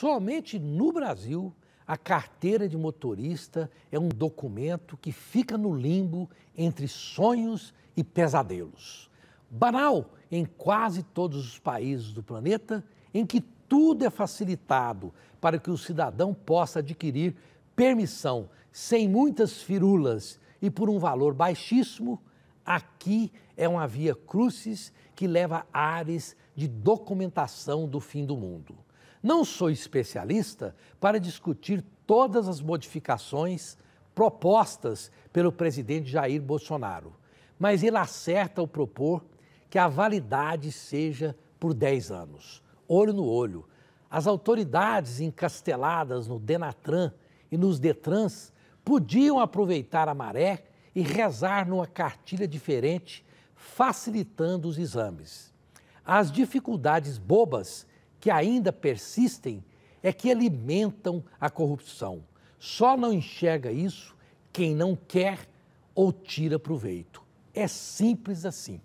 Somente no Brasil, a carteira de motorista é um documento que fica no limbo entre sonhos e pesadelos. Banal em quase todos os países do planeta, em que tudo é facilitado para que o cidadão possa adquirir permissão sem muitas firulas e por um valor baixíssimo, aqui é uma via crucis que leva ares de documentação do fim do mundo. Não sou especialista para discutir todas as modificações propostas pelo presidente Jair Bolsonaro, mas ele acerta ao propor que a validade seja por 10 anos, olho no olho. As autoridades encasteladas no Denatran e nos Detrans podiam aproveitar a maré e rezar numa cartilha diferente, facilitando os exames. As dificuldades bobas que ainda persistem é que alimentam a corrupção. Só não enxerga isso quem não quer ou tira proveito. É simples assim.